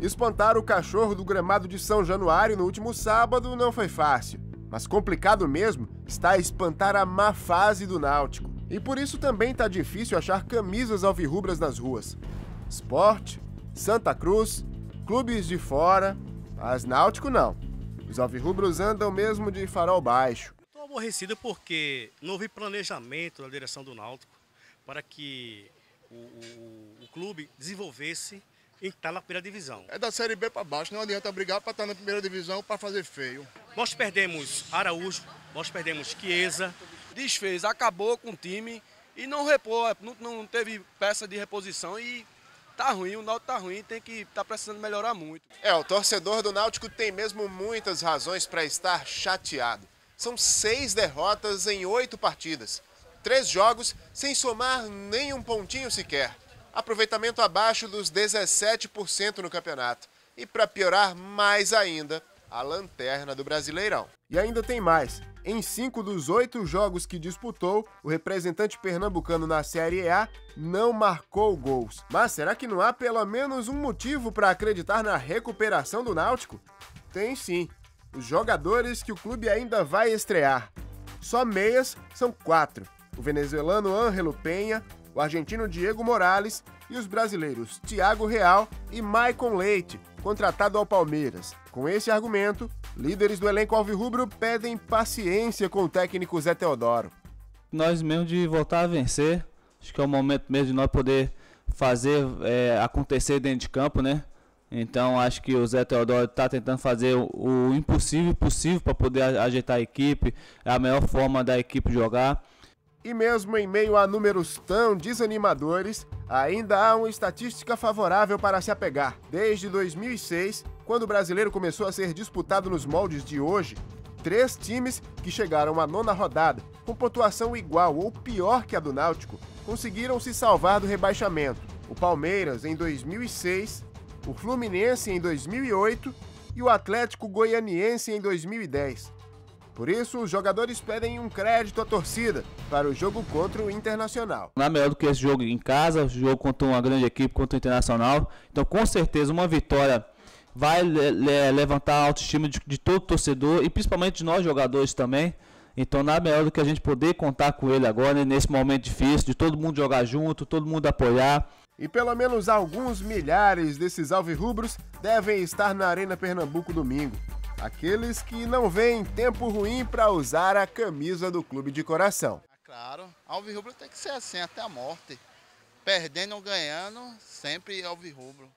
Espantar o cachorro do gramado de São Januário no último sábado não foi fácil, mas complicado mesmo está espantar a má fase do Náutico. E por isso também está difícil achar camisas alvirrubras nas ruas. Esporte, Santa Cruz, clubes de fora, mas Náutico não. Os alvirrubros andam mesmo de farol baixo. Estou aborrecido porque não houve planejamento da direção do Náutico para que o, o, o clube desenvolvesse em estar na primeira divisão. É da Série B para baixo, não adianta brigar para estar na primeira divisão para fazer feio. Nós perdemos Araújo, nós perdemos Chiesa. Desfez, acabou com o time e não repôs, não, não teve peça de reposição e tá ruim, o Náutico tá ruim, tem que tá precisando melhorar muito. É, o torcedor do Náutico tem mesmo muitas razões para estar chateado. São seis derrotas em oito partidas. Três jogos sem somar nem um pontinho sequer. Aproveitamento abaixo dos 17% no campeonato. E para piorar mais ainda, a lanterna do Brasileirão. E ainda tem mais. Em cinco dos oito jogos que disputou, o representante pernambucano na Série A não marcou gols. Mas será que não há pelo menos um motivo para acreditar na recuperação do Náutico? Tem sim. Os jogadores que o clube ainda vai estrear. Só meias são quatro: o venezuelano Ângelo Penha, o argentino Diego Morales e os brasileiros Thiago Real e Maicon Leite, contratado ao Palmeiras. Com esse argumento, líderes do elenco alvirrubro pedem paciência com o técnico Zé Teodoro. Nós mesmo de voltar a vencer, acho que é o momento mesmo de nós poder fazer é, acontecer dentro de campo, né? Então acho que o Zé Teodoro está tentando fazer o, o impossível possível para poder ajeitar a equipe, é a melhor forma da equipe jogar. E mesmo em meio a números tão desanimadores, ainda há uma estatística favorável para se apegar. Desde 2006, quando o brasileiro começou a ser disputado nos moldes de hoje, três times que chegaram à nona rodada, com pontuação igual ou pior que a do Náutico, conseguiram se salvar do rebaixamento. O Palmeiras em 2006, o Fluminense em 2008 e o Atlético Goianiense em 2010. Por isso, os jogadores pedem um crédito à torcida para o jogo contra o Internacional. Não é melhor do que esse jogo em casa, jogo contra uma grande equipe, contra o Internacional. Então, com certeza, uma vitória vai levantar a autoestima de, de todo torcedor e principalmente de nós jogadores também. Então nada melhor do que a gente poder contar com ele agora, né, nesse momento difícil, de todo mundo jogar junto, todo mundo apoiar. E pelo menos alguns milhares desses alvirrubros devem estar na Arena Pernambuco domingo. Aqueles que não veem tempo ruim para usar a camisa do clube de coração. Claro, alvirrubro tem que ser assim até a morte. Perdendo ou ganhando, sempre alvirrubro.